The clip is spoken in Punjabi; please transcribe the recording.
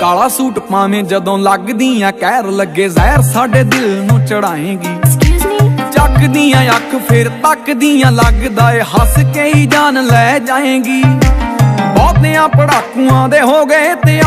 ਕਾਲਾ ਸੂਟ ਪਾਵੇਂ ਜਦੋਂ ਲੱਗਦੀਆਂ ਕਹਿਰ ਲੱਗੇ ਜ਼ਹਿਰ ਸਾਡੇ ਦਿਲ ਨੂੰ ਚੜਾਏਗੀ। ਚੱਕਦੀਆਂ ਅੱਖ ਫਿਰ ਤੱਕਦੀਆਂ ਲੱਗਦਾ ਏ ਹੱਸ ਕੇ ਹੀ ਜਾਨ ਲੈ ਜਾਏਗੀ। ਬਹੁਤਿਆਂ ਪੜਾਕੂਆਂ ਦੇ ਹੋ ਗਏ ਤੇ